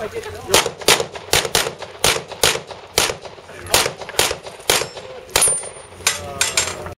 なるほど。